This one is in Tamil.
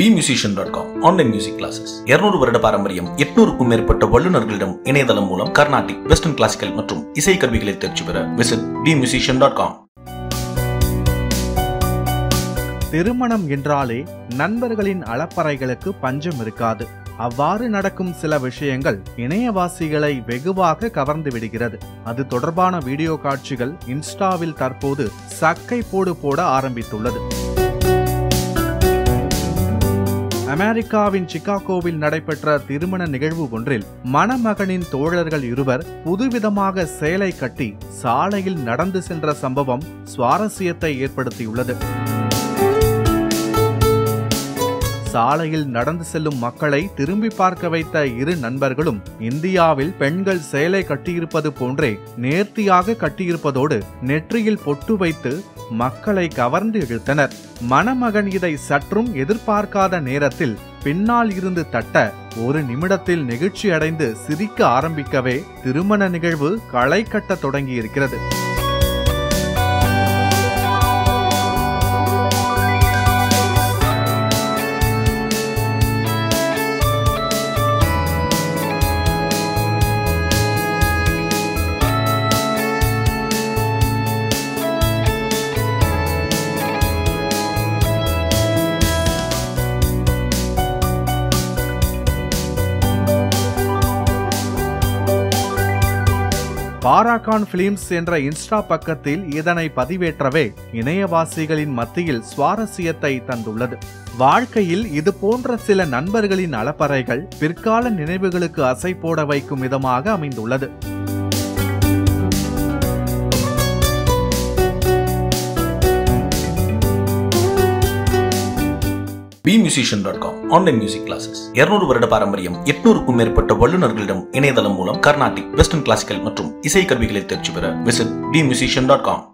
bmusician.com dot com online music classes இருநூறு வருட பாரம்பரியம் எட்நூறுக்கும் மேற்பட்ட வல்லுநர்களிடம் இணையதளம் மூலம் கர்நாடிக் வெஸ்டர்ன் கிளாசிக்கல் மற்றும் இசை கருவிகளை தேர்ச்சி பெற விசிட் bmusician.com டாட் காம் திருமணம் என்றாலே நண்பர்களின் அளப்பறைகளுக்கு பஞ்சம் இருக்காது. அவ்வாறு நடக்கும் சில விஷயங்கள் இணையவாசிகளை வெகுவாக கவர்ந்து விடுகிறது. அது தொடர்பான வீடியோ காட்சிகள் இன்ஸ்டாவில் தற்போது சக்கை போடு போட ஆரம்பித்துள்ளது. அமெரிக்காவின் சிகாகோவில் நடைபெற்ற திருமண நிகழ்வு ஒன்றில் மணமகனின் தோழர்கள் இருவர் புதுவிதமாக சேலை கட்டி சாலையில் நடந்து சென்ற சம்பவம் சுவாரஸ்யத்தை ஏற்படுத்தியுள்ளது. சாலையில் நடந்து செல்லும் மக்களை திரும்பி பார்க்க வைத்த இரு நண்பர்களும் இந்தியாவில் பெண்கள் சேலை கட்டியிருப்பது போன்றே நேர்த்தியாக கட்டியிருப்பதோடு நெற்றியில் பொட்டு வைத்து மக்களை கவர்ந்து இழுத்தனர். மணமகன் இதை சற்றும் எதிர்பார்க்காத நேரத்தில் பின்னால் இருந்து தட்ட ஒரு நிமிடத்தில் நெகிழ்ச்சி அடைந்து சிரிக்க ஆரம்பிக்கவே திருமண நிகழ்வு களை கட்ட தொடங்கியிருக்கிறது. பாராகான் பிலிம்ஸ் என்ற இன்ஸ்டா பக்கத்தில் இதனை பதிவேற்றவே இணையவாசிகளின் மத்தியில் சுவாரஸ்யத்தை தந்துள்ளது. வாழ்க்கையில் இது போன்ற சில நண்பர்களின் அளப்பறைகள் பிற்கால நினைவுகளுக்கு அசை போட வைக்கும் விதமாக அமைந்துள்ளது. bmusician.com dot com online music classes இருநூறு வருட பாரம்பரியம் எட்நூறுக்கும் மேற்பட்ட வல்லுநர்களிடம் இணையதளம் மூலம் கர்நாடிக் வெஸ்டர்ன் கிளாசிக்கல் மற்றும் இசை கருவிகளை தேர்ச்சி பெற விசிட் bmusician.com டாட் காம்